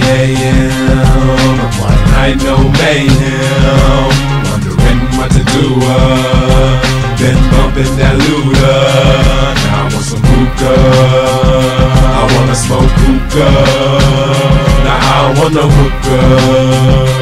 AM. One night, no mayhem. Wondering what to do. Uh, been bumping that Luda. Now I want some hookah. I wanna smoke hookah. Now I want no hookah.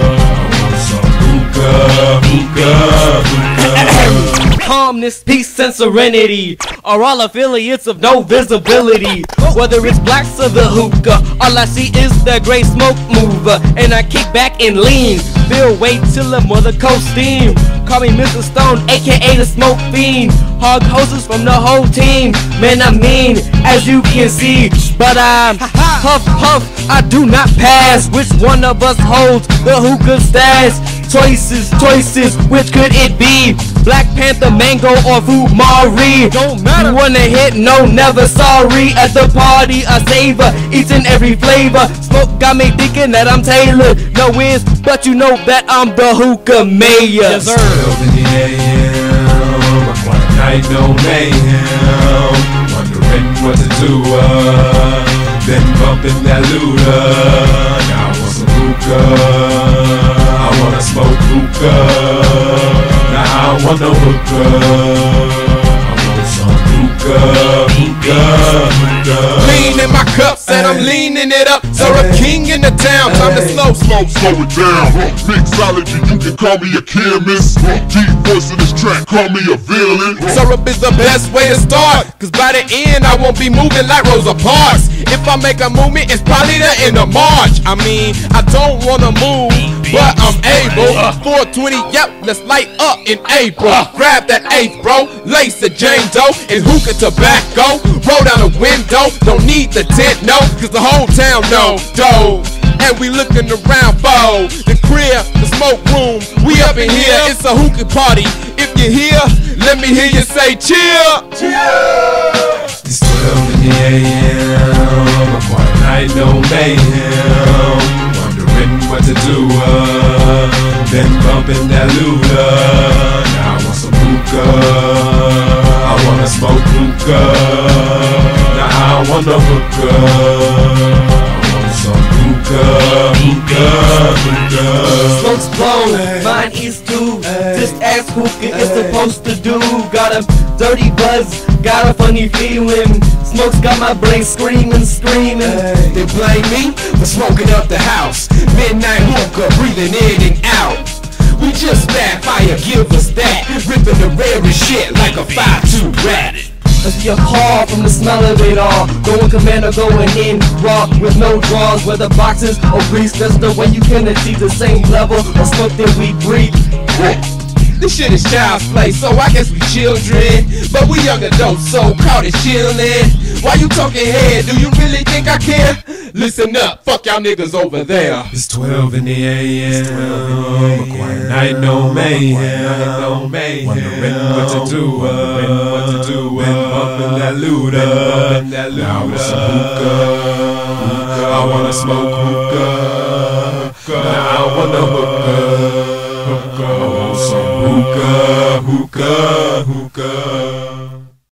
I want some hookah, hookah, hookah. calmness, peace, and serenity are all affiliates of no visibility. Whether it's blacks or the hookah, all I see is the gray smoke mover, and I kick back and lean. Feel wait till the mother coast steam. Call me Mr. Stone, aka the smoke fiend. Hog hoses from the whole team. Man, I mean, as you can see, but I'm huff puff. I do not pass. Which one of us holds the hookah stash? Choices, choices, which could it be? Black Panther, Mango, or Fumari? Don't matter. You wanna hit? No, never sorry. At the party, I savor each and every flavor. Smoke got me thinking that I'm Taylor. No wins, but you know that I'm the hookah mayor. Twelve in the AM. One night, no mayhem. Wondering what to do. Uh, been bumping that Luda. Now I want some hookah. I wanna smoke hookah. Now I want no hookah. I want some hookah, hookah, hookah. Lean in my cups and I'm leaning it up. So a king in the town, time to slow smoke. slow it down. Mixology, you can call me a chemist. Deep voice in this track, call me a villain. Syrup is the best way to start. Cause by the end, I won't be moving like Rosa Parks. If I make a movement, it's probably the end of March. I mean, I don't wanna move, but I'm able. 420, yep, let's light up in April. Uh. Grab that eighth, bro. Lace the Jane Doe and hookah tobacco. Roll down the window, don't need the tent, no, cause the whole town know, dough. And we looking around for the crib, the smoke room. We up in here, it's a hookah party. If you're here, let me hear you say chill. It's 12 in the AM. One night, no mayhem. To do. Uh, been bumping that Luda. Now I want some hookah. I wanna smoke hookah. Now I want no hookah. I want some hookah, hookah, hookah. Smoke's blown, mine is too. Just ask hookah is supposed to do. Got a dirty buzz, got a funny feeling. Smoke's got my brain screaming, screaming. They blame me for smoking up the house. Midnight hookah, breathing in and out. We just bad fire, give us that. Ripping the rarest shit like a 5-2 rat. See a call from the smell of it all. Going commander, going in raw with no draws, whether boxes or grease. That's the way you can achieve the same level of smoke that we breathe. This shit is child's play, so I guess we children. But we young adults, so caught it chillin'. Why you talking head? Do you really think I care? Listen up, fuck y'all niggas over there. It's 12 in the AM. A quiet night, no mayhem. No mayhem. Wondering what to do. Uh, what to do. Been bumping that Luda. Now I want some hookah. I wanna smoke hookah. Now I want no hookah. Hookah. I want